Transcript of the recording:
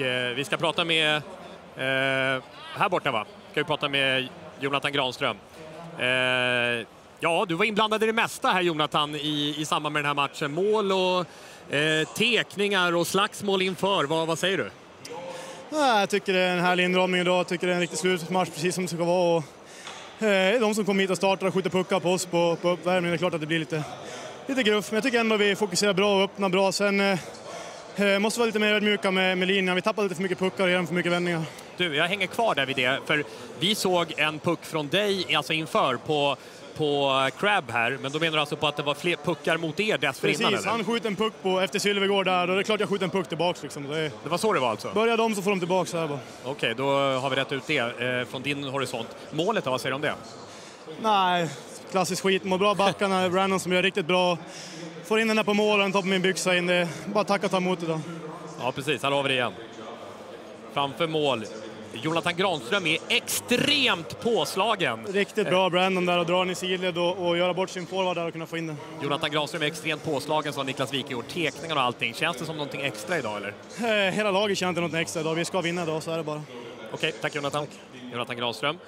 och eh, vi ska prata med, eh, här borta va, ska vi prata med Jonathan Granström. Eh, ja, du var inblandad i det mesta här Jonathan i, i samband med den här matchen. Mål och eh, tekningar och slagsmål inför, vad, vad säger du? Ja, jag tycker det är en härlig inramning idag. Jag tycker det är en riktig slutmatch precis som det ska vara. Och, eh, de som kommer hit och startar och skjuter puckar på oss på, på uppvärmningen, det är klart att det blir lite, lite gruff. Men jag tycker ändå att vi fokuserar bra och öppnar bra. Sen eh måste vara lite mer ödmjuka med, med linjen. Vi tappar lite för mycket puckar och ger dem för mycket vändningar. Du, jag hänger kvar där vid det, för vi såg en puck från dig, alltså inför, på på Crab här, men då menar du alltså på att det var fler puckar mot er dessförinnan? Precis, eller? han skjuter en puck på, efter Sylvegård där och det är klart jag skjuter en puck tillbaks. Liksom. Det, det var så det var alltså? Börjar de så får de tillbaks här bara. Okej, okay, då har vi rätt ut det eh, från din horisont. Målet då, vad säger du om det? Nej, klassisk skit. Mår bra backarna, Brandon som gör riktigt bra. Får in den där på mål och den tar på min byxa in. Det är bara tacka och ta emot idag. Ja, precis. Här har vi det igen. Framför mål. Jonathan Granström är extremt påslagen. Riktigt bra Brandon där och dra den i sidled och, och göra bort sin forward där och kunna få in den. Jonathan Granström är extremt påslagen som Niklas Wik gjort. Tekningar och allting. Känns det som någonting extra idag eller? Eh, hela laget känner inte något extra idag. Vi ska vinna idag, så är det bara. Okej, okay, tack Jonathan. Tack. Jonathan Granström.